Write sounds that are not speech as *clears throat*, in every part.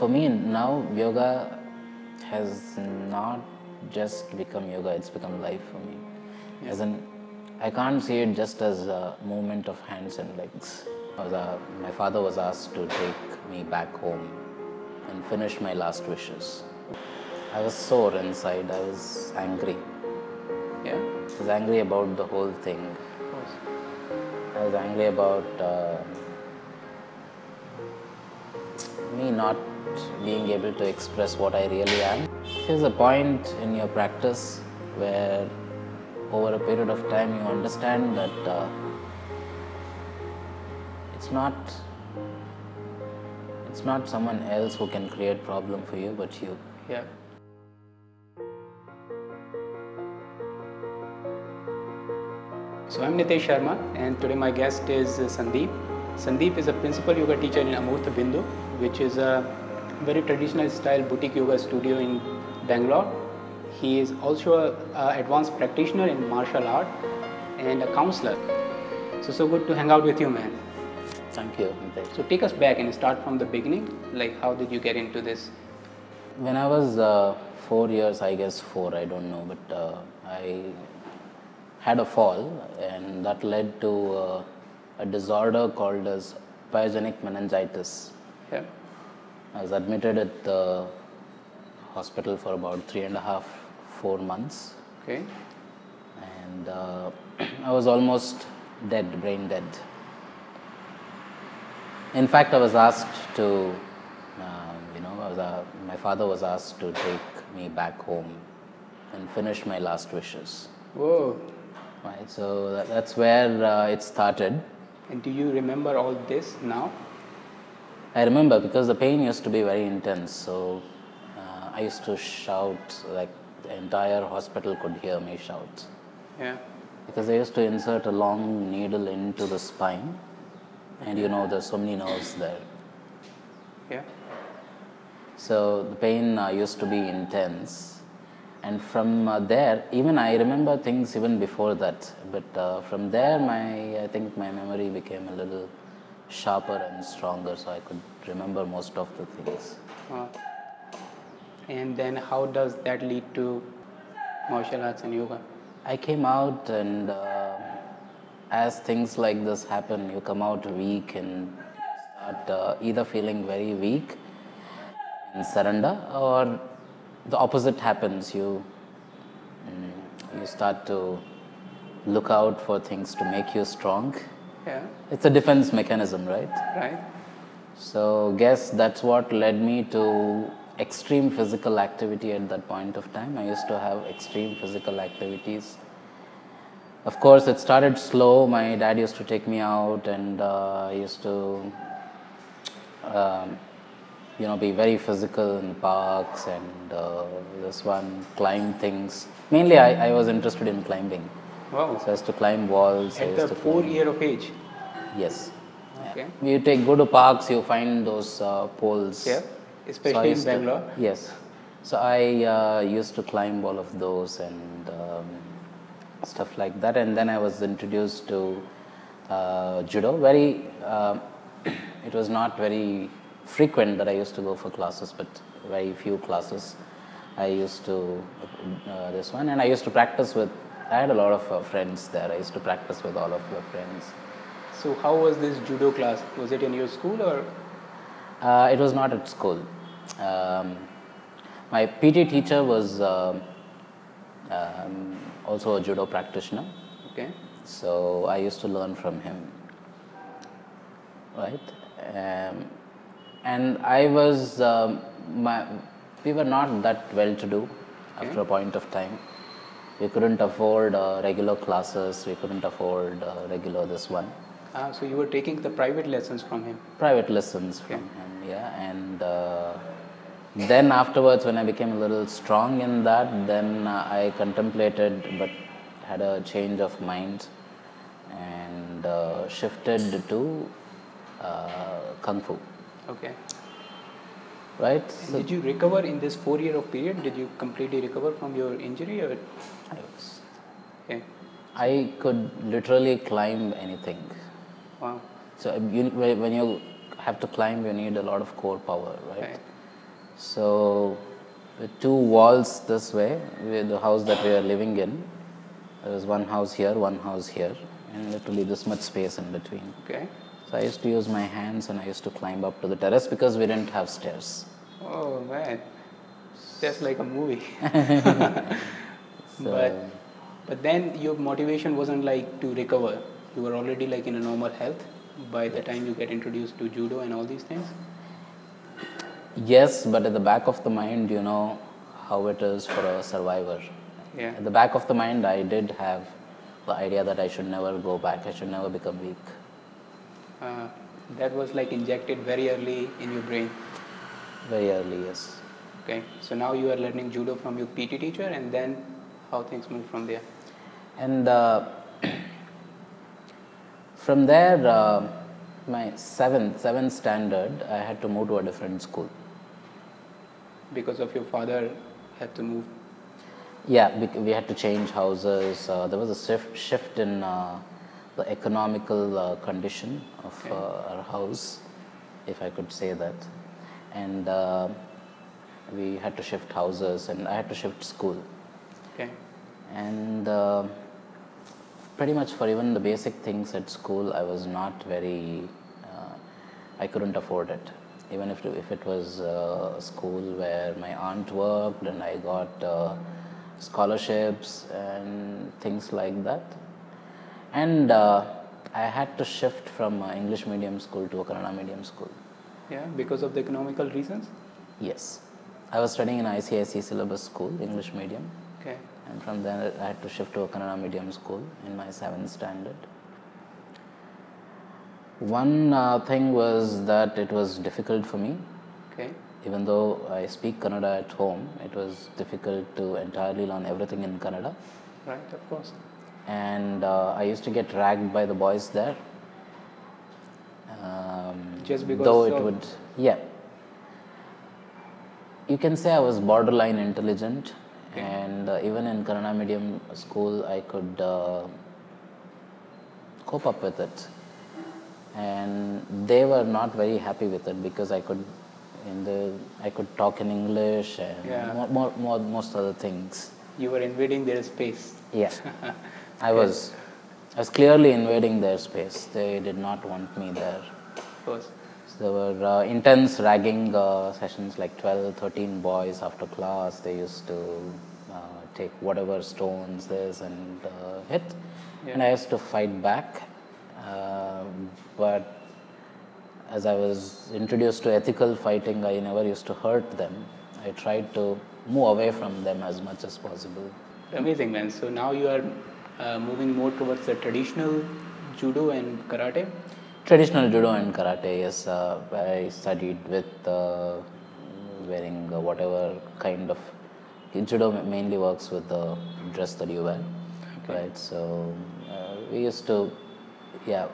for me now, yoga has not just become yoga, it's become life for me. As in, I can't see it just as a movement of hands and legs. Uh, my father was asked to take me back home and finish my last wishes. I was sore inside, I was angry. Yeah. I was angry about the whole thing. Of course. I was angry about uh, me not being able to express what I really am. There's a point in your practice where, over a period of time, you understand that uh, it's not it's not someone else who can create problem for you, but you. Yeah. So I'm Nitesh Sharma and today my guest is Sandeep. Sandeep is a principal yoga teacher in Amrutha Bindu, which is a very traditional style boutique yoga studio in Bangalore. He is also an advanced practitioner in martial art and a counselor. So, so good to hang out with you, man. Thank you. So take us back and start from the beginning. Like, how did you get into this? When I was uh, four years, I guess four, I don't know, but uh, I had a fall, and that led to uh, a disorder called as pyogenic meningitis. Yeah. I was admitted at the hospital for about three and a half, four months, Okay. and uh, *clears throat* I was almost dead, brain dead. In fact, I was asked to, uh, you know, I was, uh, my father was asked to take me back home and finish my last wishes. Whoa. Right, so that, that's where uh, it started. And do you remember all this now? I remember because the pain used to be very intense, so uh, I used to shout like the entire hospital could hear me shout. Yeah. Because they used to insert a long needle into the spine, and you know there's so many nerves there. Yeah. So the pain uh, used to be intense, and from uh, there, even I remember things even before that. But uh, from there, my I think my memory became a little sharper and stronger, so I could remember most of the things. And then how does that lead to martial arts and yoga? I came out, and uh, as things like this happen, you come out weak and start uh, either feeling very weak and surrender, or the opposite happens. You mm, you start to look out for things to make you strong. Yeah. It's a defense mechanism, right? Right. So, guess that's what led me to extreme physical activity at that point of time. I used to have extreme physical activities. Of course, it started slow. My dad used to take me out, and uh, I used to, um, you know, be very physical in parks and uh, this one climb things. Mainly, I, I was interested in climbing. Wow. So I used to climb walls. At the four climb- year of age. Yes. Okay. You take go to parks, you find those uh, poles. Yeah. So Especially in used to- Bangalore. yes. So I uh, used to climb all of those and um, stuff like that, and then I was introduced to uh, judo. Very, um *clears throat* it was not very frequent that I used to go for classes, but very few classes. I used to uh, this one, and I used to practice with. I had a lot of uh, friends there. I used to practice with all of the friends. So how was this judo class? Was it in your school or? Uh, it was not at school. Um, my PT teacher was um um, also a judo practitioner, Okay. so I used to learn from him. Right, um, and I was um, my we were not that well to do after a point of time. We couldn't afford uh, regular classes. We couldn't afford uh, regular this one. Ah, so you were taking the private lessons from him. private lessons from him yeah and uh, then afterwards when i became a little strong in that then uh, i contemplated but had a change of mind and uh, shifted to uh, kung fu Okay. Right so did you recover in this four year of period? Did you completely recover from your injury or? I, was, Okay. I could literally climb anything Wow. so um, you, when you have to climb you need a lot of core power right Right. So, with two walls this way, with the house that we are living in, there was one house here, one house here, and literally this much space in between. Okay. So I used to use my hands and I used to climb up to the terrace because we didn't have stairs. Oh man, that's like a movie. *laughs* *laughs* So, but but then your motivation wasn't like to recover. You were already like in a normal health by the time you get introduced to judo and all these things. yes, but at the back of the mind, you know how it is for a survivor. Yeah. At the back of the mind, I did have the idea that I should never go back, I should never become weak. Uh, that was like injected very early in your brain. Very early, yes. Okay. So now you are learning judo from your PT teacher, and then how things move from there. And uh, from there, uh, my seventh, seventh standard, I had to move to a different school. Because of your father had to move. Yeah, we had to change houses. Uh, there was a shift, shift in uh, the economical uh, condition of Okay. uh, our house, if I could say that. And uh, we had to shift houses, and I had to shift school. Okay. And uh, pretty much for even the basic things at school, I was not very, uh, I couldn't afford it. Even if, if it was uh, a school where my aunt worked and I got uh, scholarships and things like that. And uh, I had to shift from uh, English medium school to a Kannada medium school. Yeah, because of the economical reasons. Yes. I was studying in ICSE syllabus school, English medium. Okay. And from there, I had to shift to a Kannada medium school in my seventh standard. One uh, thing was that it was difficult for me, Okay. even though I speak Kannada at home, it was difficult to entirely learn everything in Kannada. Right. Of course. And uh, I used to get ragged by the boys there. Just because though it would, yeah. You can say I was borderline intelligent, and uh, even in Kannada medium school, I could uh, cope up with it. And they were not very happy with it because I could, in the, I could talk in English and Yeah. more, more, more, most other things. You were invading their space. Yeah, *laughs* I was. I was clearly invading their space. They did not want me there. Of course. There were uh, intense ragging uh, sessions, like 12, 13 boys after class. They used to uh, take whatever stones, this, and uh, hit. And I used to fight back. Uh, but as I was introduced to ethical fighting, I never used to hurt them. I tried to move away from them as much as possible. Amazing, man. So now you are uh, moving more towards the traditional judo and karate. Traditional judo and karate, yes. Uh, I studied with uh, wearing uh, whatever kind of judo mainly works with the dress that you wear, right? So uh, we used to, yeah.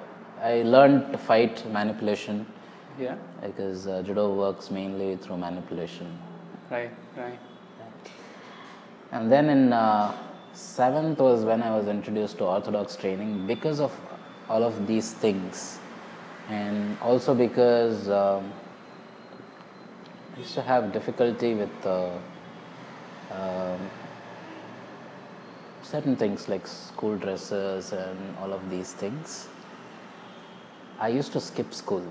I learned to fight manipulation Yeah. because uh, judo works mainly through manipulation. Right. Right. And then in uh, seventh was when I was introduced to orthodox training because of all of these things, and also because um, I used to have difficulty with uh, um, certain things like school dresses and all of these things. I used to skip school.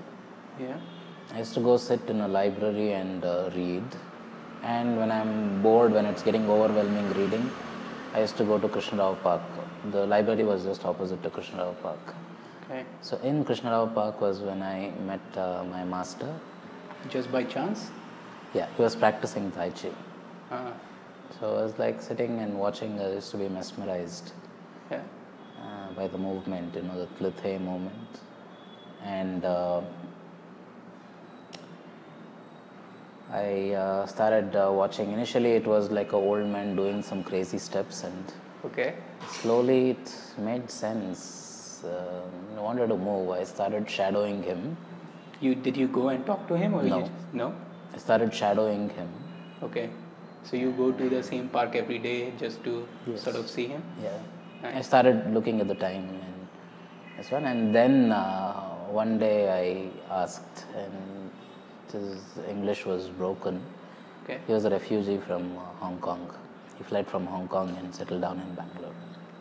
Yeah. I used to go sit in a library and uh, read. And when I'm bored, when it's getting overwhelming reading, I used to go to Krishnarao Park. The library was just opposite to Krishnarao Park. So in Krishnarao Park was when I met uh, my master. Just by chance. Yeah, he was practicing Tai Chi. Uh, So I was like sitting and watching, I used to be mesmerized yeah. uh, by the movement, you know, the Plithe movement. And uh, I uh, started uh, watching. Initially, it was like an old man doing some crazy steps, and Okay. slowly it made sense. Uh, I wanted to move. I started shadowing him. You did you go and talk to him or No. you just, no? I started shadowing him. Okay. So you go to the same park every day just to Yes. sort of see him. Yeah. I started looking at the time and this one, and then uh, one day I asked, and his English was broken, Okay. He was a refugee from uh, Hong Kong. He fled from Hong Kong and settled down in Bangalore.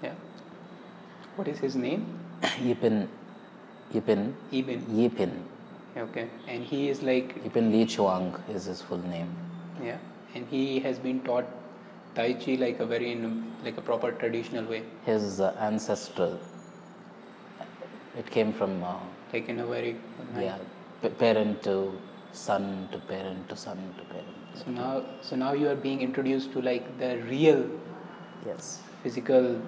Yeah. What is his name? Yipin, Yipin, Ibn. Yipin, Okay. And he is like Yipin Li Chuang is his full name. yeah, and he has been taught Tai Chi like a very like a proper traditional way, His uh, ancestral. It came from uh, like in a very yeah, parent to son to parent to son to parent. So now, so now you are being introduced to like the real Yes. physical.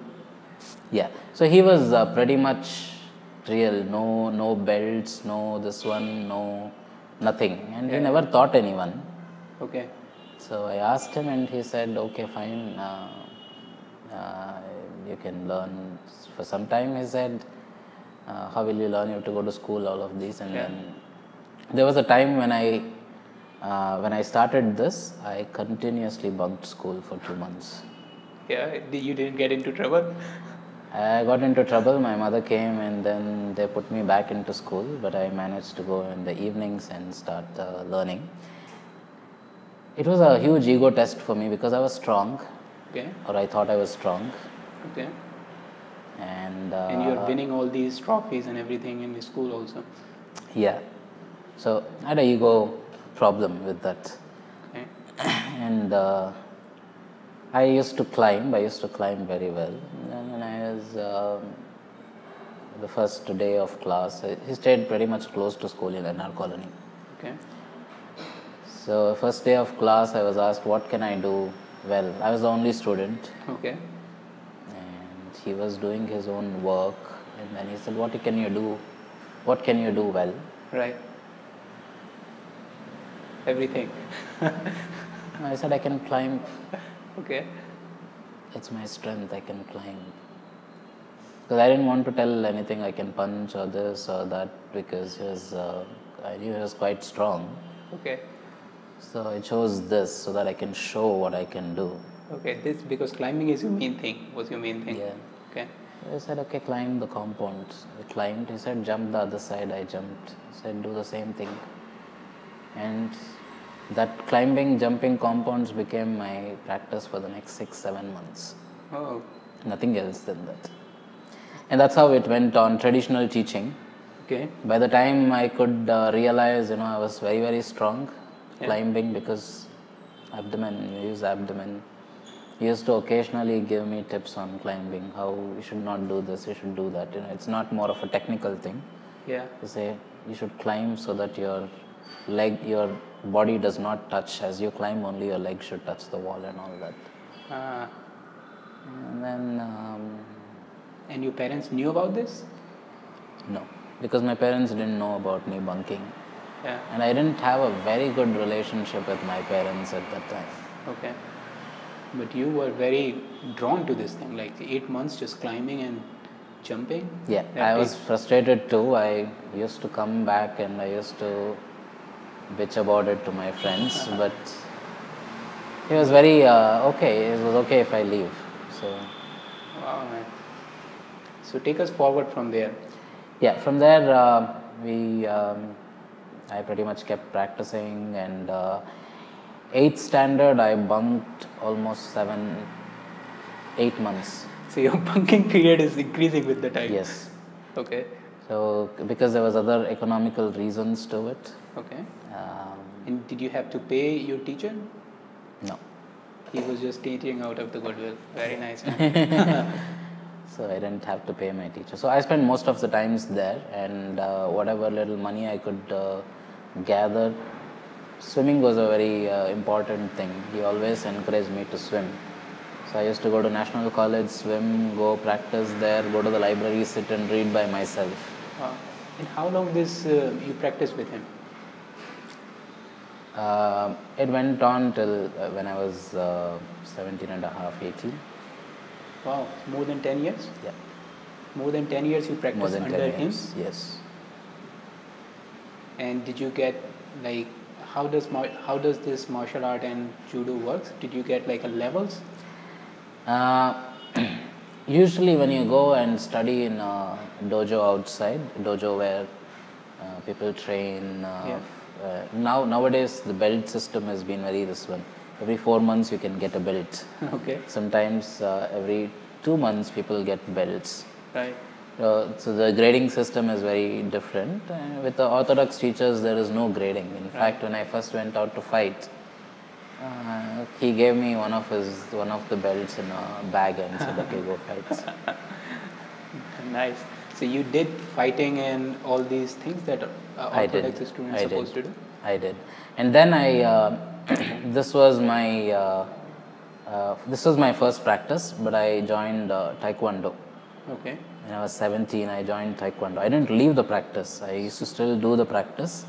Yeah. So he was uh, pretty much real. No, no belts. No this one. No, nothing. And he never taught anyone. Okay. So I asked him, and he said, "Okay, fine. Uh, uh, you can learn for some time." He said, uh, "How will you learn? You have to go to school. All of these." And Yeah. then there was a time when I, uh, when I started this, I continuously bunked school for two months. Yeah, you didn't get into trouble. I got into trouble. My mother came, and then they put me back into school. But I managed to go in the evenings and start uh, learning. It was a huge ego test for me because I was strong, Okay. or I thought I was strong, Okay. and uh, And you're winning all these trophies and everything in the school also. yeah. So I had a ego problem with that, Okay. *coughs* and uh, I used to climb. I used to climb very well. And then when I was um, the first day of class, he stayed pretty much close to school in NR colony. Okay. So first day of class, I was asked, "What can I do?" Well, I was the only student, Okay. and he was doing his own work. And then he said, "What can you do? What can you do well?" Right. Everything. I said, "I can climb. Okay. It's my strength. I can climb." Because I didn't want to tell anything. I can punch or this or that because he was. Uh, I knew he was quite strong. Okay. So I chose this so that I can show what I can do. Okay. This because climbing is your main thing. Was your main thing. Yeah. Okay. I said, okay, climb the compound. I climbed. He said, jump the other side. I jumped. He said, do the same thing. And that climbing, jumping compounds became my practice for the next six, seven months. Oh. Nothing else than that. And that's how it went on traditional teaching. Okay. By the time I could uh, realize, you know, I was very, very strong Yeah. climbing because abdomen, you use abdomen. He used to occasionally give me tips on climbing, how you should not do this, you should do that. You know, it's not more of a technical thing. Yeah. You say you should climb so that your leg, your body does not touch. As you climb, only your leg should touch the wall and all that. Uh, And then, um, and your parents knew about this? no, because my parents didn't know about me bunking. Yeah. And I didn't have a very good relationship with my parents at that time. Okay. But you were very drawn to this thing, like eight months just climbing and jumping. Yeah, That I was frustrated too. I used to come back and I used to bitch about it to my friends, but he was very uh, okay. It was okay if I leave. So Wow, man. So take us forward from there. yeah, from there uh, we um, I pretty much kept practicing and uh, eighth standard I bunked almost seven, eight months. So your *laughs* bunking period is increasing with the time. Yes. Okay. So because there was other economical reasons to it. Okay. Um, And did you have to pay your teacher? no. He was just teaching out of the goodwill. Very nice. *laughs* So I didn't have to pay my teacher. So I spent most of the times there, and uh, whatever little money I could uh, gather, swimming was a very uh, important thing. He always encouraged me to swim. So I used to go to National College, swim, go practice there, go to the library, sit and read by myself. And how long this uh, you practiced with him? Uh, it went on till uh, when I was uh, 17 and a half, 18. Wow, more than 10 years? Yeah, More than 10 years you practiced than under 10 him? Yes. And did you get like how does how does this martial art and judo works? Did you get like a levels? *clears throat* Usually, when you go and study in a dojo outside, dojo where uh, people train uh, Yeah. Uh, now nowadays the belt system has been very this one. Every four months you can get a belt. *laughs* okay. Sometimes uh, every two months people get belts. Right. Uh, so the grading system is very different. Uh, with the orthodox teachers, there is no grading. In fact, when I first went out to fight, uh, he gave me one of his one of the belts in a bag and said, "Okay, go fight." *laughs* Nice. So you did fighting and all these things that uh, orthodox students I supposed did. to do. I did. And then I, uh, *clears throat* this was my, uh, uh, this was my first practice, but I joined uh, Taekwondo. Okay. When I was 17, I joined Taekwondo. I didn't leave the practice. I used to still do the practice.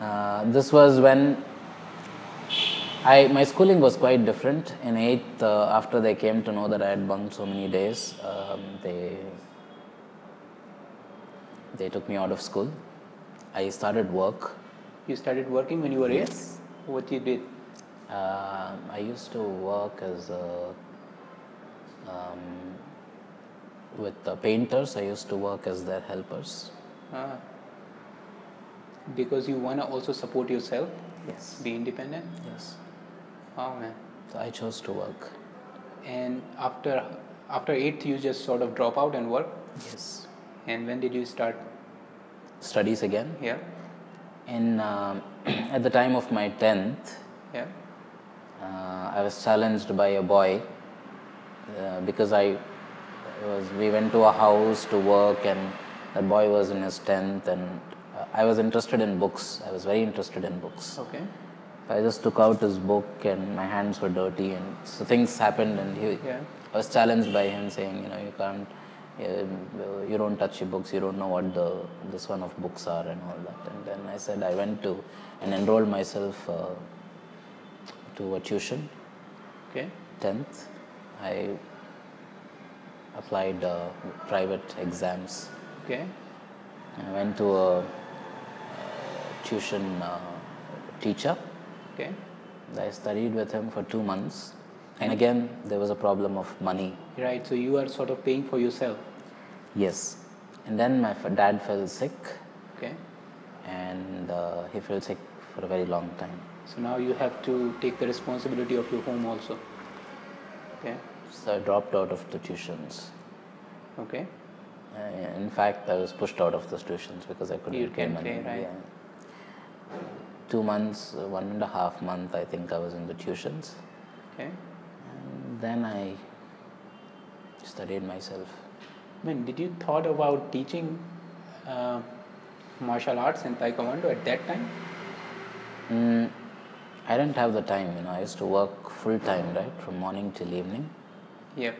Uh, this was when I, my schooling was quite different. In eighth, uh, after they came to know that I had bunked so many days, um, they they took me out of school. I started work. You started working when you were eight. What you did? Uh, I used to work as a, um, with the painters. I used to work as their helpers. Ah. Because you wanna also support yourself, Yes. be independent. Yes. Oh man. So I chose to work. And after after eighth, you just sort of drop out and work. Yes. And when did you start? Studies again. Yeah. In um, *clears throat* at the time of my tenth, Yeah. uh, I was challenged by a boy uh, because I was. We went to a house to work, and the boy was in his tenth, and uh, I was interested in books. I was very interested in books. Okay. I just took out his book, and my hands were dirty, and so things happened, and he. Yeah. I was challenged by him, saying, you know, you can't. You don't touch your books. You don't know what the this one of books are and all that. And then I said I went to and enrolled myself uh, to a tuition Okay. 10th, I applied uh, private exams. Okay. I went to a, uh tuition uh, teacher. Okay. I studied with him for two months. And again, there was a problem of money. Right. So you are sort of paying for yourself. Yes. And then my dad fell sick, Okay. and uh, he fell sick for a very long time. So now you have to take the responsibility of your home also. Okay. So I dropped out of the tuitions. Okay. Uh, in fact, I was pushed out of the tuitions because I couldn't You can't money. right. Yeah. Two months, uh, one and a half month, I think I was in the tuitions. Okay. And then I studied myself. I mean, did you thought about teaching uh, martial arts and taekwondo at that time? Mm, I didn't have the time, you know. I used to work full time, right, from morning till evening. Yeah.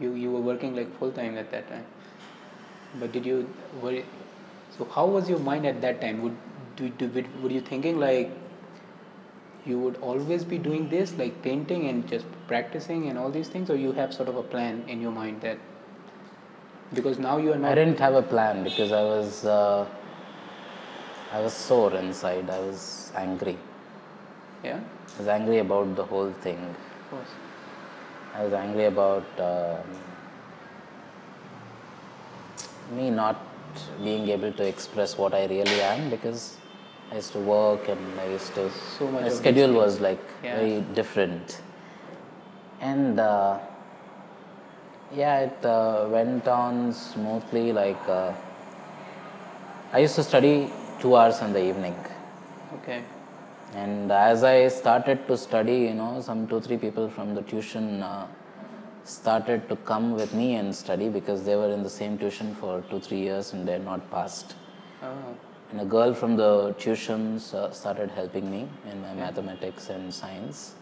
You you were working like full time at that time. But did you were so how was your mind at that time? Would do, do were you thinking like you would always be doing this like painting and just practicing and all these things or you have sort of a plan in your mind that because now you are not I didn't have a plan because I was, uh, I was sore inside. I was angry. yeah I was angry about the whole thing. of course I was angry about um, me not being able to express what I really am because I used to work and I used to. So much my schedule was like Yeah. very different. And uh, yeah, it uh, went on smoothly. Like uh, I used to study two hours in the evening. okay And as I started to study, you know, some two, three people from the tuition uh, started to come with me and study because they were in the same tuition for two, three years and they're not passed. oh And a girl from the tuitions uh, started helping me in my mathematics and science.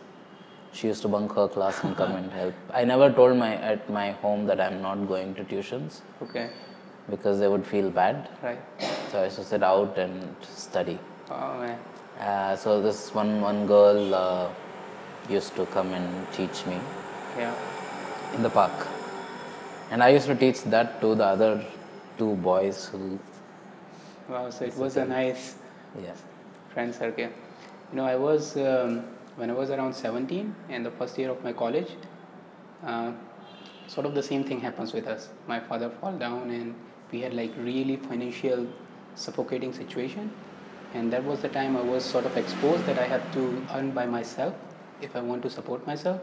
She used to bunk her class and come and *laughs* help. I never told my at my home that I'm not going to tuitions okay because they would feel bad. right So I used to sit out and study. oh man Uh, so this one one girl uh, used to come and teach me yeah in the park, and I used to teach that to the other two boys who, wow so it was a nice yeah, friend circle. You know, I was um, when I was around 17 and the first year of my college. Uh, sort of the same thing happens with us. My father fall down, and we had like really financial suffocating situation. And that was the time I was sort of exposed that I had to earn by myself if I want to support myself.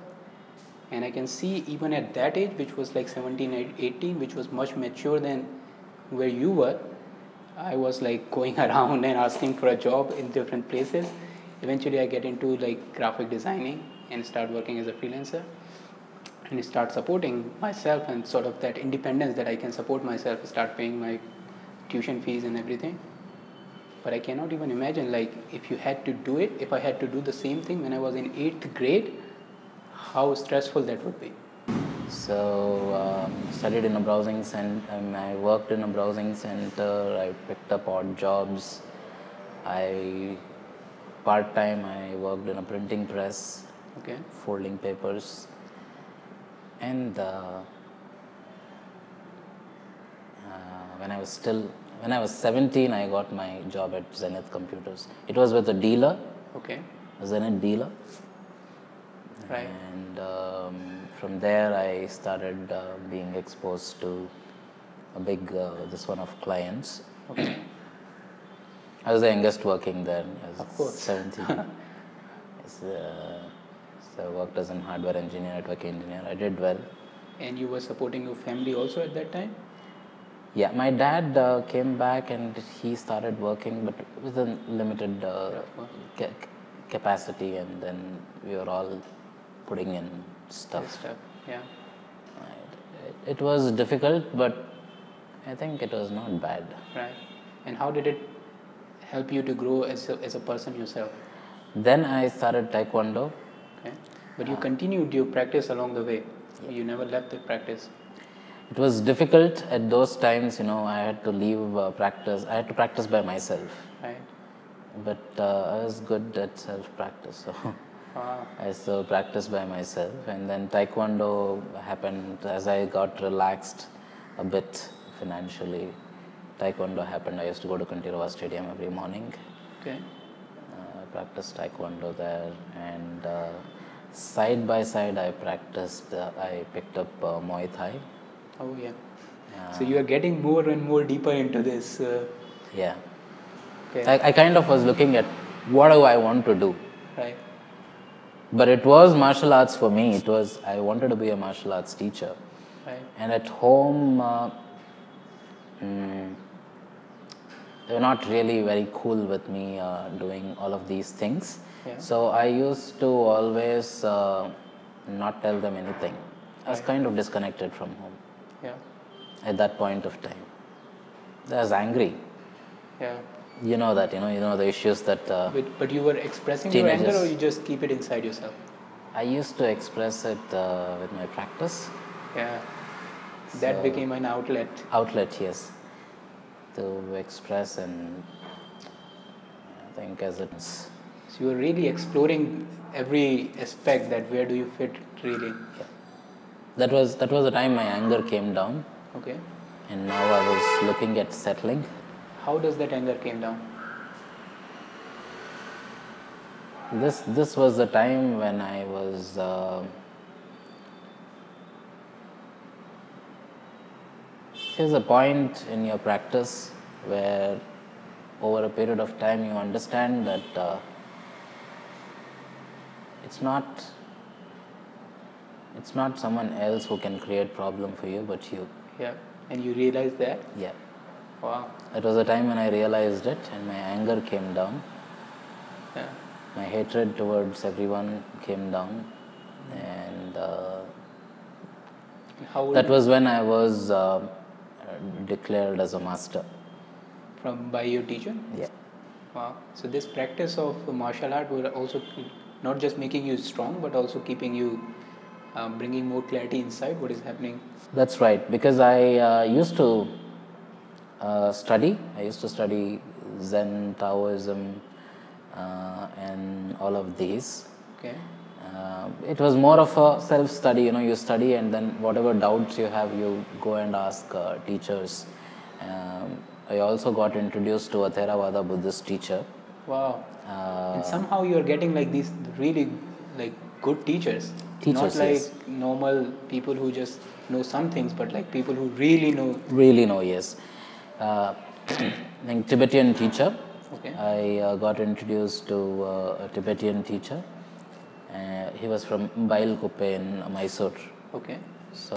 And I can see even at that age, which was like 17, 18, which was much mature than where you were, I was like going *laughs* around and asking for a job in different places. Eventually, I get into like graphic designing and start working as a freelancer and start supporting myself and sort of that independence that I can support myself, start paying my tuition fees and everything. But I cannot even imagine like if you had to do it, if I had to do the same thing when I was in eighth grade, how stressful that would be. So um, studied in a browsing center. Um, I worked in a browsing center. I picked up odd jobs. I part time. I worked in a printing press, Okay. folding papers, and uh, uh, when I was still when I was 17, I got my job at Zenith Computers. It was with a dealer, Okay. a Zenith dealer. Right. And um, from there, I started uh, being exposed to a big, uh, this one of clients. Okay. I was the youngest working was Of course. 17. *laughs* Yes, uh, so I worked as an hardware engineer, network engineer. I did well. And you were supporting your family also at that time? Yeah, my dad uh, came back and he started working, but with a limited uh, ca- capacity, and then we were all putting in stuff. stuff. Yeah. Right. It, it was difficult, but I think it was not bad. Right. And how did it help you to grow as a, as a person yourself? Then I started Taekwondo. Okay. But you continued your practice along the way. You never left the practice. It was difficult at those times, you know, I had to leave uh, practice. I had to practice by myself. Right. But uh, I was good at self practice, so *laughs* Wow. I still practice by myself. And then Taekwondo happened as I got relaxed a bit financially. Taekwondo happened. I used to go to Kanteerava Stadium every morning. Okay. Uh, I practiced Taekwondo there, and uh, side by side, I practiced. Uh, I picked up uh, Muay Thai. Oh yeah. So you are getting more and more deeper into this. Uh, Yeah, okay. I, I kind of was looking at what do I want to do, right. But it was martial arts for me. It was I wanted to be a martial arts teacher, Right. and at home. Uh, mm, they were not really very cool with me uh, doing all of these things. Yeah. So I used to always uh, not tell them anything. I was kind of disconnected from home Yeah. at that point of time. I was angry. Yeah. You know that, you know, you know the issues that uh, But, but you were expressing your anger or you just keep it inside yourself? I used to express it uh, with my practice Yeah. That So- became an outlet. outlet, yes, to express and I think as it's So you were really exploring every aspect that where do you fit really. yeah. that was that was the time my anger came down, Okay. and now I was looking at settling. How does that anger came down? This this was the time when I was. Uh, there's a point in your practice where, over a period of time, you understand that uh, it's not. It's not someone else who can create problem for you, but you. Yeah. And you realize that? Yeah. Wow. It was a time when I realized it, and my anger came down. Yeah. my hatred towards everyone came down and uh, How that was when i was uh, declared as a master from by your teacher? yeah Wow. So this practice of martial art will also not just making you strong, but also keeping you, um, bringing more clarity inside what is happening. that's right because i uh, used to uh, study i used to study zen taoism uh, and all of these Okay. uh, it was more of a self study you know you study and then whatever doubts you have you go and ask uh, teachers um, i also got introduced to a theravada buddhist teacher Wow. uh, and somehow you are getting like these really like good teachers. Teachers, not like yes. normal people who just know some things, but like people who really know. really know yes uh, *clears throat* I think tibetan teacher Okay. I uh, got introduced to uh, a Tibetan teacher. Uh, he was from Bylakuppe in Mysore. Okay. So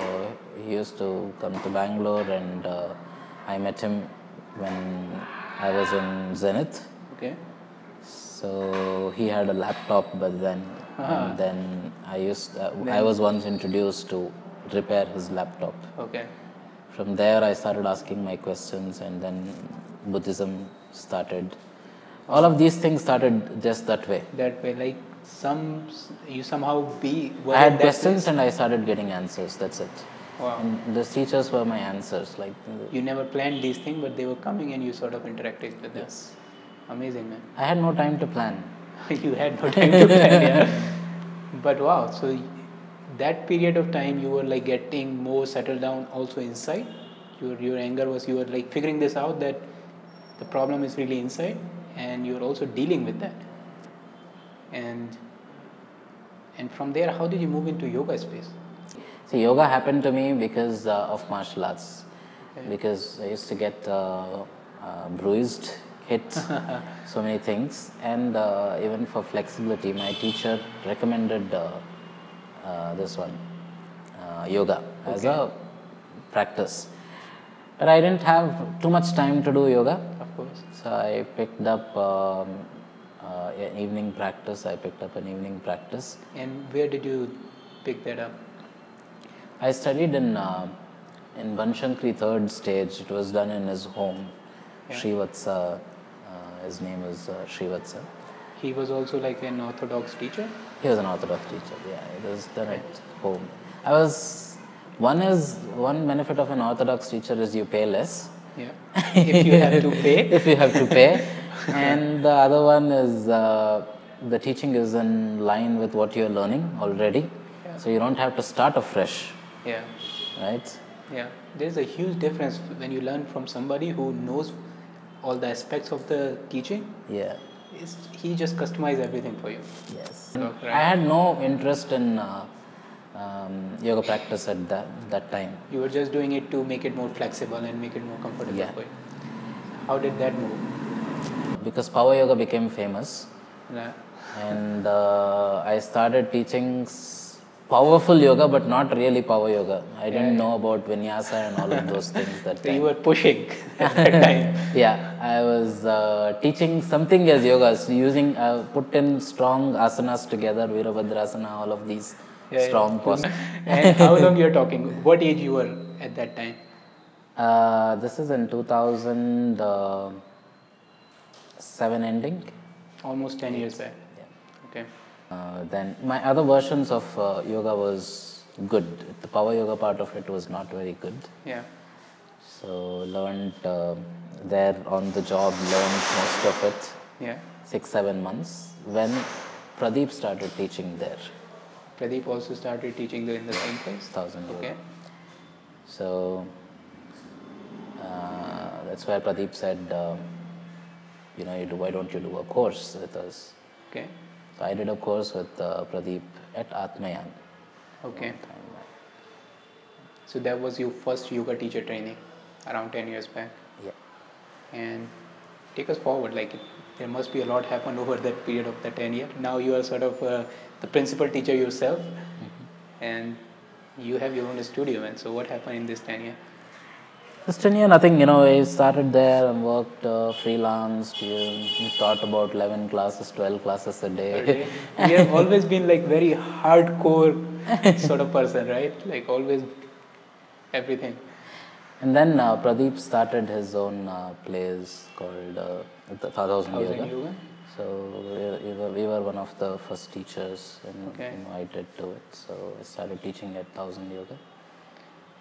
he used to come to Bangalore, and uh, I met him when I was in Zenith. Okay. So he had a laptop, but then and then I used uh, I was once introduced to repair his laptop. Okay. From there, I started asking my questions, and then Buddhism started. All of these things started just that way. That way, like some you somehow be. were I had questions, and I started getting answers. That's it. Wow. And those teachers were my answers. Like uh, You never planned these things, but they were coming and you sort of interacted with them. yes, Amazing, man. I had no time to plan. *laughs* you had no time to plan, yeah. *laughs* But wow, so that period of time you were like getting more settled down also inside. Your your anger was you were like figuring this out that the problem is really inside, and you're also dealing with that. And and from there, how did you move into yoga space? See, yoga happened to me because uh, of martial arts. Okay. Because I used to get uh, uh, bruised, hit, *laughs* so many things, and uh, even for flexibility, my teacher recommended uh, this one, uh, yoga, as a practice. But I didn't have too much time to do yoga, Of course. so I picked up um, uh, an evening practice. I picked up an evening practice. And where did you pick that up? I studied in uh, in Banashankari third stage. It was done in his home, Yeah. Srivatsa. Uh, his name is uh, Srivatsa. He was also like an orthodox teacher. He was an Orthodox teacher. Yeah, it was done at home. I was one is one benefit of an Orthodox teacher is you pay less Yeah. *laughs* if you have to pay. *laughs* if you have to pay, *laughs* and the other one is uh, the teaching is in line with what you're learning already, Yeah. so you don't have to start afresh, Yeah. right? Yeah, there's a huge difference when you learn from somebody who knows all the aspects of the teaching. Yeah. He just customize everything for you. Yes. Okay. I had no interest in uh, um, yoga practice at that, that time. You were just doing it to make it more flexible and make it more comfortable Yeah. for you. How did that move? Because power yoga became famous, Yeah. and uh, I started teaching powerful yoga, but not really power yoga. I didn't know about vinyasa and all of those things that So you were pushing *laughs* at that time. *laughs* Yeah, I was uh, teaching something as yogas, using uh, put in strong asanas together, Virabhadrasana, all of these Yeah, yeah. strong *laughs* postures. and how long you're talking? What age you were at that time? Uh, this is in 2007 ending. Almost 10 years back. Yeah. Okay. Uh, then my other versions of uh, yoga was good. The power yoga part of it was not very good. Yeah. So learned uh, there on the job, learned most of it. Yeah. Six seven months when Pradeep started teaching there. Pradeep also started teaching there in the same place. Thousand yoga. Okay. So uh, that's where Pradeep said, um, you know, you do, why don't you do a course with us? Okay. So I did a course with uh, Pradeep at Atmayan. Okay. So that was your first yoga teacher training around 10 years back. Yeah. And take us forward, like there must be a lot happened *laughs* over that period of the 10 year. Now you are sort of uh, the principal teacher yourself and you have your own studio. And so what happened in this 10 year? 10 year, nothing, you know, I started there and worked uh, freelance, you, taught about 11 classes, 12 classes a day. you have always been like very hardcore *laughs* sort of person, right? Like always everything. And then uh, Pradeep started his own uh, place called uh, the Thousand Thousand Yoga. So we were, we, were, we were one of the first teachers and Okay. invited to it. So I started teaching at Thousand Yoga.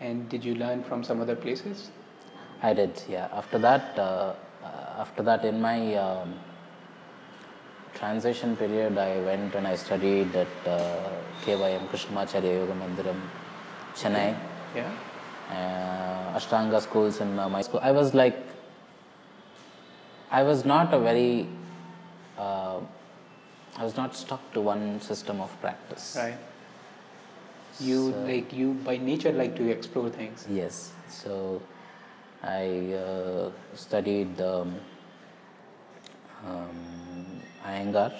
And did you learn from some other places? I did, yeah. After that, uh, uh, after that, in my um, transition period, I went and I studied at uh, KYM Krishnamacharya Yoga Mandiram, Chennai. Yeah. uh, Ashtanga schools in uh, my school. I was like, I was not a very, uh, I was not stuck to one system of practice. Right. You like you by nature like to explore things. Yes. So I uh, studied um, um, Iyengar.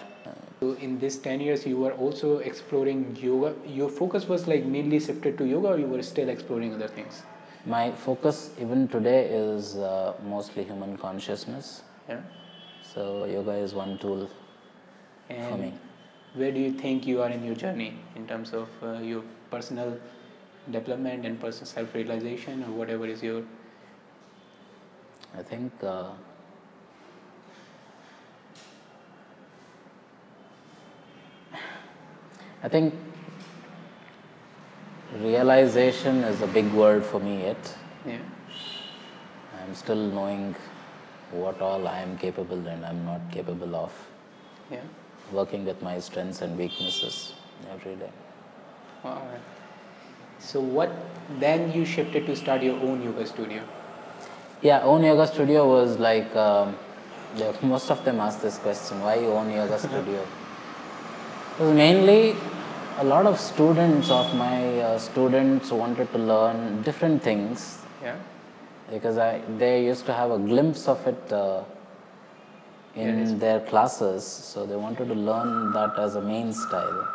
So in this 10 years, you were also exploring yoga. Your focus was like mainly shifted to yoga, or you were still exploring other things? My focus even today is uh, mostly human consciousness. Yeah. So yoga is one tool And for me. where do you think you are in your journey in terms of uh, your personal development and personal self-realization, or whatever is your I think uh, I think realization is a big word for me yet. yeah I'm still knowing what all I am capable and I'm not capable of. yeah Working with my strengths and weaknesses every day. Wow. So what then you shifted to start your own yoga studio? Yeah, own yoga studio was like um, yeah, *laughs* most of them ask this question: Why you own yoga *laughs* studio? It was mainly a lot of students of my uh, students wanted to learn different things Yeah. because I they used to have a glimpse of it uh, in Yes. their classes, so they wanted to learn that as a main style.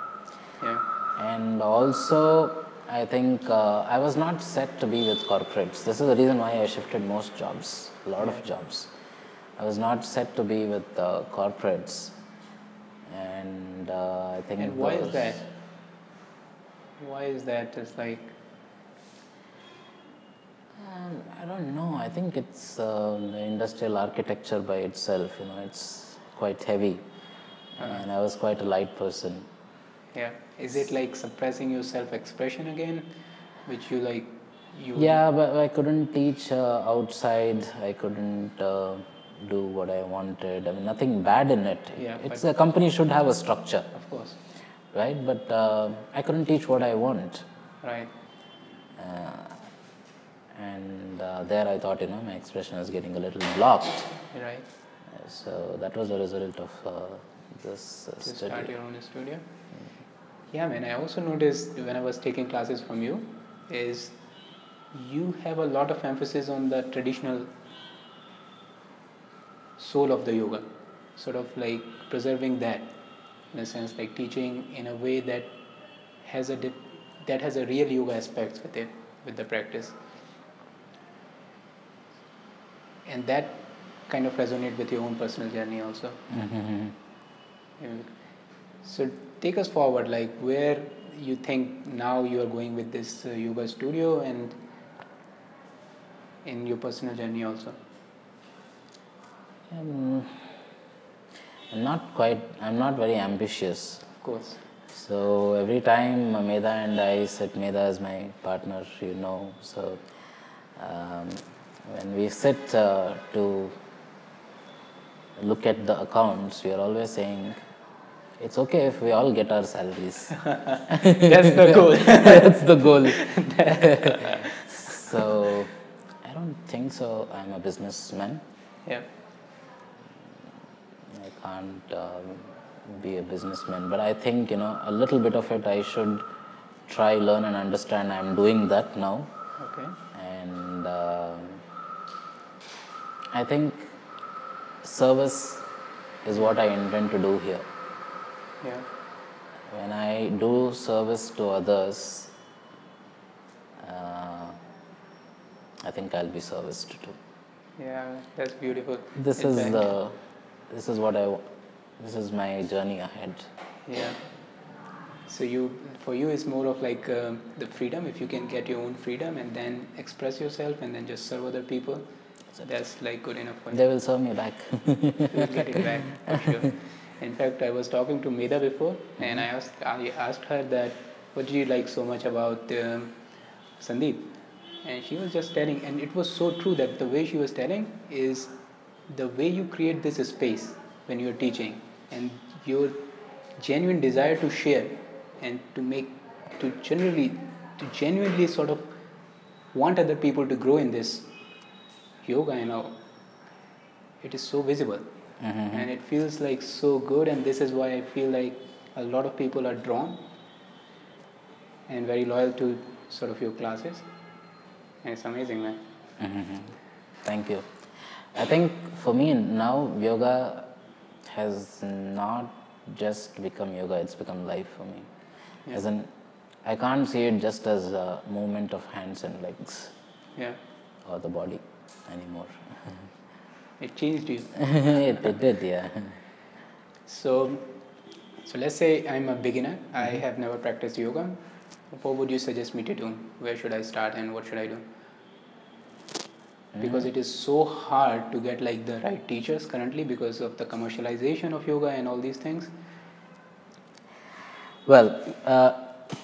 Yeah. And also, I think uh, I was not set to be with corporates. This is the reason why I shifted most jobs, a lot of jobs. I was not set to be with uh, corporates, and uh, I think. And why is that? Why is that? It's like Um, I don't know. I think it's uh, the industrial architecture by itself. You know, it's quite heavy, and I was quite a light person. Yeah. Is it like suppressing your self-expression again, which you like you Yeah, but I couldn't teach uh, outside. I couldn't uh, do what I wanted. I mean, nothing bad in it. Yeah, it's a company should have a structure, of course right? But uh, I couldn't teach what I want, right uh, and uh, there I thought, you know, my expression is getting a little blocked. right So that was the result of uh, this to study. start your own studio. Yeah, man. I also noticed when I was taking classes from you, is you have a lot of emphasis on the traditional soul of the yoga, sort of like preserving that, in a sense, like teaching in a way that has a dip, that has a real yoga aspects with it, with the practice, and that kind of resonate with your own personal journey also. Mhm. So take us forward, like where you think now you are going with this uh, yoga studio and in your personal journey also. Um, I'm not quite, I'm not very ambitious. Of course. So every time Meda and I sit, Meda is my partner, you know. So um, when we sit uh, to look at the accounts, we are always saying, it's okay if we all get our salaries. *laughs* That's the goal. *laughs* That's the goal. so I don't think so. I'm a businessman. yeah. I can't um, be a businessman, but I think you know a little bit of it. I should try, learn, and understand. I'm doing that now, Okay. and um I think service is what I intend to do here. Yeah. When I do service to others, uh, I think I'll be serviced too. Yeah. That's beautiful. This In is the, this is what I, this is my journey ahead. Yeah. So you, for you, it's more of like um, the freedom. If you can get your own freedom and then express yourself and then just serve other people, So that's like good enough for you. They will serve me back. We'll get it back for sure. *laughs* In fact, I was talking to Meda before, and I asked I asked her that what do you like so much about um, Sandeep, and she was just telling, and it was so true that the way she was telling is the way you create this space when you're teaching, and your genuine desire to share and to make to generally to genuinely sort of want other people to grow in this yoga and all. It is so visible Mm-hmm. and it feels like so good and this is why i feel like a lot of people are drawn and very loyal to sort of your classes and it's amazing man mm-hmm. Thank you. I think for me now, yoga has not just become yoga, it's become life for me. As in, I can't see it just as a movement of hands and legs Yeah. or the body anymore. *laughs* It changed you. *laughs* it, it did, yeah. So, so let's say I'm a beginner. I Mm-hmm. have never practiced yoga. What would you suggest me to do? Where should I start and what should I do? Because it is so hard to get like the right teachers currently because of the commercialization of yoga and all these things. Well, uh,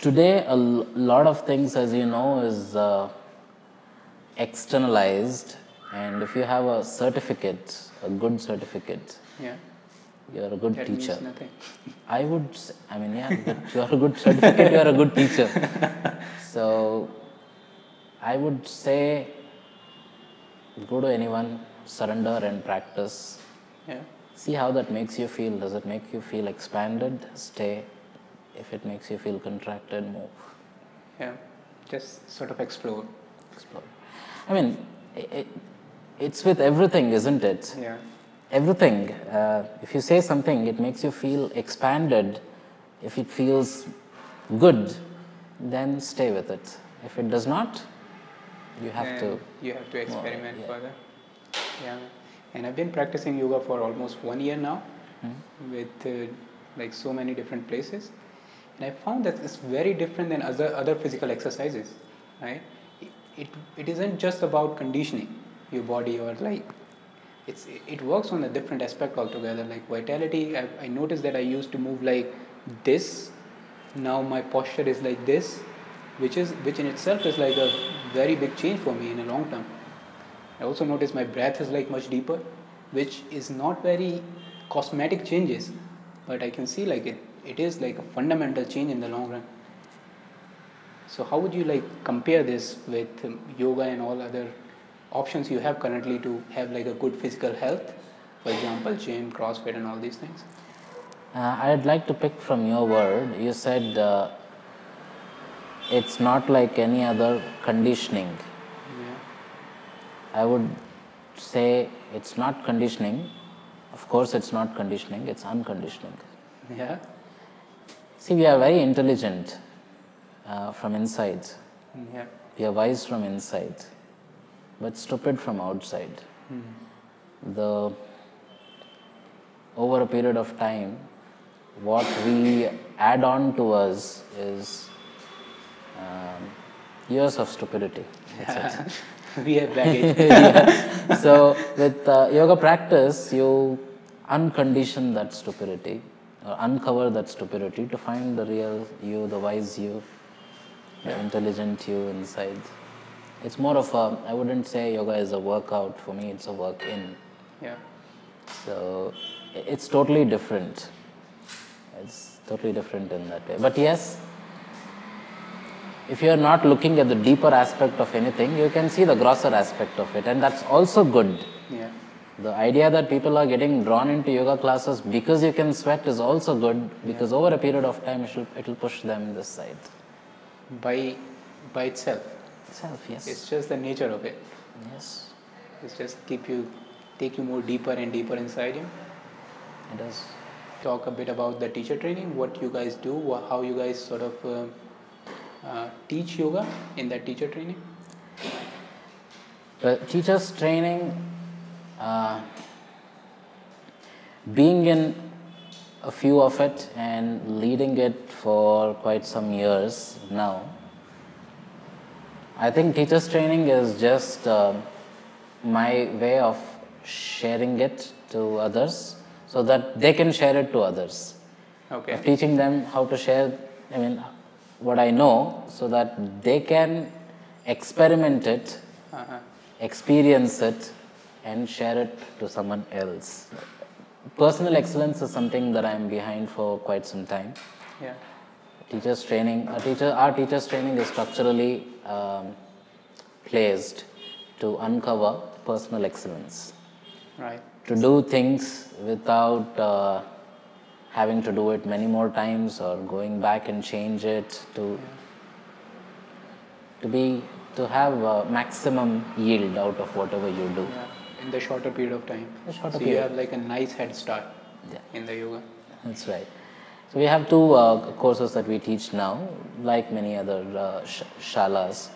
today a lot of things, as you know, is uh, externalized, and if you have a certificate, a good certificate, Yeah, you're a good that teacher. nothing. I would, I mean, yeah, you're a good certificate, you're a good teacher. *laughs* So, I would say go to anyone, surrender and practice. Yeah, See how that makes you feel. Does it make you feel expanded? Stay. If it makes you feel contracted, move. yeah. Just sort of explore. Explore. I mean, i i it's with everything, isn't it? Yeah, Everything. Uh, if you say something, it makes you feel expanded. If it feels good, then stay with it. If it does not, you have and to. You have to experiment yeah. further. Yeah, and I've been practicing yoga for almost one year now, Hmm? with uh, like so many different places, and I found that it's very different than other other physical exercises. Right? It, it, it isn't just about conditioning your body or like it's it works on a different aspect altogether. Like vitality I, I noticed that i used to move like this. Now my posture is like this which is which in itself is like a very big change for me in a long term. I also noticed my breath is like much deeper which is not very cosmetic changes but i can see like it it is like a fundamental change in the long run. So how would you like compare this with yoga and all other options you have currently to have like a good physical health? For example, gym, CrossFit, and all these things. Uh, I'd like to pick from your word. You said uh, it's not like any other conditioning. Yeah. I would say it's not conditioning. Of course, it's not conditioning, it's unconditioning. Yeah. See, we are very intelligent uh, from inside, Yeah. we are wise from inside, but stupid from outside. The over a period of time, what we add on to us is um, years of stupidity. *laughs* We have *laughs* baggage. so with uh, yoga practice you uncondition that stupidity or uncover that stupidity to find the real you the wise you the intelligent you inside it's more of a i wouldn't say yoga is a workout for me it's a work in yeah. so it's totally different it's totally different in that way but yes if you are not looking at the deeper aspect of anything you can see the grosser aspect of it and that's also good Yeah. the idea that people are getting drawn into yoga classes because you can sweat is also good because over a period of time it will, it will push them this side By by itself. Itself yes It's just the nature of it. yes It's just keep you take you more deeper and deeper inside you. it does Talk a bit about the teacher training, what you guys do, how you guys sort of uh, uh, teach yoga in that teacher training. But teachers training, uh, being in a few of it and leading it for quite some years now, I think teachers training is just uh, my way of sharing it to others so that they can share it to others. Okay. Of teaching them how to share, I mean, what I know so that they can experiment it Uh-huh. experience it and share it to someone else. Personal excellence is something that I'm behind for quite some time. Yeah. Teachers training, our, teacher, our teachers training is structurally um, placed to uncover personal excellence, Right. to do things without uh, having to do it many more times or going back and change it, to to be to have uh, maximum yield out of whatever you do. Yeah. In the shorter period of time. A shorter so you have like a nice head start. Yeah. in the yoga. That's right. So we have two uh, courses that we teach now, like many other uh, sh- shalas.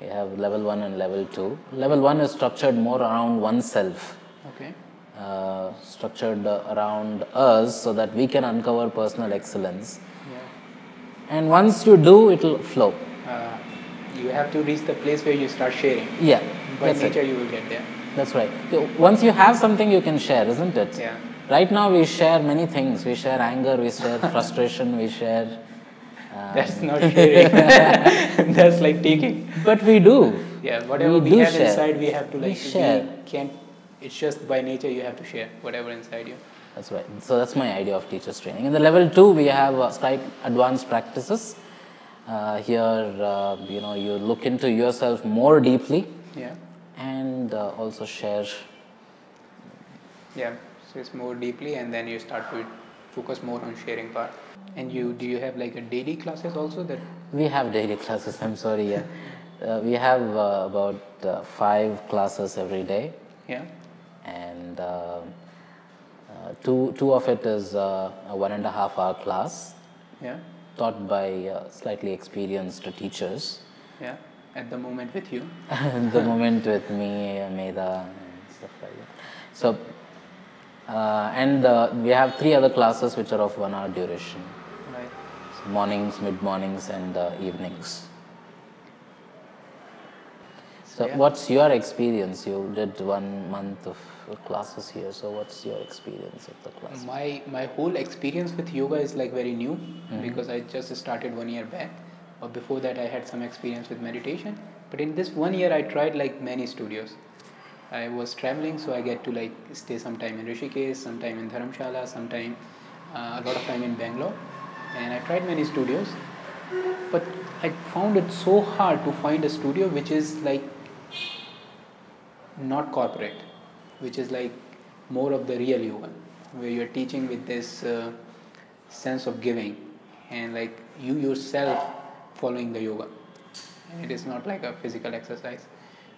We have level one and level two. Level one is structured more around oneself, Okay. uh, structured uh, around us, so that we can uncover personal excellence. Yeah. And once you do, it'll flow. Uh, you have to reach the place where you start sharing. Yeah, By nature, it. you will get there. That's right. So Once you have something, you can share, isn't it? Yeah. Right now, we share many things. We share anger, we share *laughs* frustration, we share. Uh, That's not sharing. *laughs* That's like taking. but we do. Yeah, whatever We we, do have share. inside, we have to like. We share. can't. It's just by nature you have to share whatever inside you. That's right. So that's my idea of teachers training. In the level two, we have uh, slight advanced practices. Uh, here, uh, you know, you look into yourself more deeply Yeah. and uh, also share. Yeah. It's more deeply, and then you start to focus more on sharing part. And you do you have like a daily classes also that We have daily classes. I'm sorry. Yeah, uh, we have uh, about uh, five classes every day. yeah and uh, uh, two, two of it is uh, a one and a half hour class yeah taught by uh, slightly experienced teachers. yeah at the moment with you. *laughs* the moment with me, Meda, and stuff like that. So, uh, and uh, we have three other classes which are of one hour duration Right. so mornings, mid mornings, and uh, evenings. So, Yeah. what's your experience? You did one month of classes here, so what's your experience of the class? My my whole experience with yoga is like very new because I just started one year back. Or before that, I had some experience with meditation. But in this one year, I tried like many studios. I was traveling, so I get to like stay sometime in Rishikesh, sometime in Dharamshala, sometime uh, a lot of time in Bangalore, and I tried many studios. But I found it so hard to find a studio which is like not corporate, which is like more of the real yoga, where you're teaching with this uh, sense of giving and like you yourself following the yoga. And it is not like a physical exercise.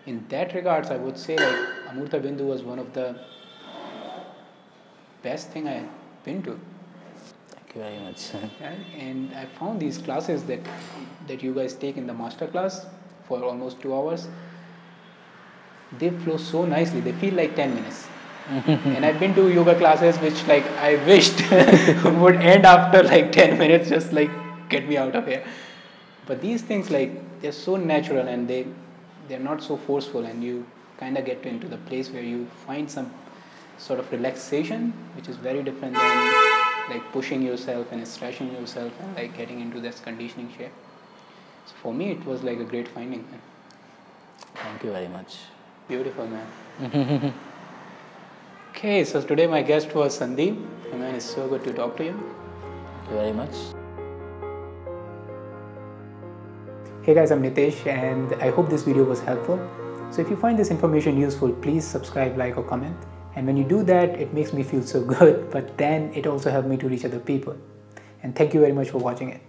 In that regards, I would say like Amrutha Bindu was one of the best thing I've been to. Thank you very much. Right? And I found these classes that that you guys take in the master class for almost two hours. They flow so nicely. They feel like ten minutes. *laughs* and I've been to yoga classes which like I wished *laughs* would end after like ten minutes, just like get me out of here. But these things like they're so natural and they they're not so forceful and you kind of get to into the place where you find some sort of relaxation which is very different than like pushing yourself and stretching yourself and like getting into this conditioning shape so for me it was like a great finding man. Thank you very much. beautiful man *laughs* okay so today my guest was sandeep and man it's so good to talk to you Thank you very much. Hey guys, I'm Nitesh and I hope this video was helpful. So if you find this information useful, please subscribe, like or comment. And when you do that, it makes me feel so *laughs* good, but then it also helps me to reach other people. And thank you very much for watching it.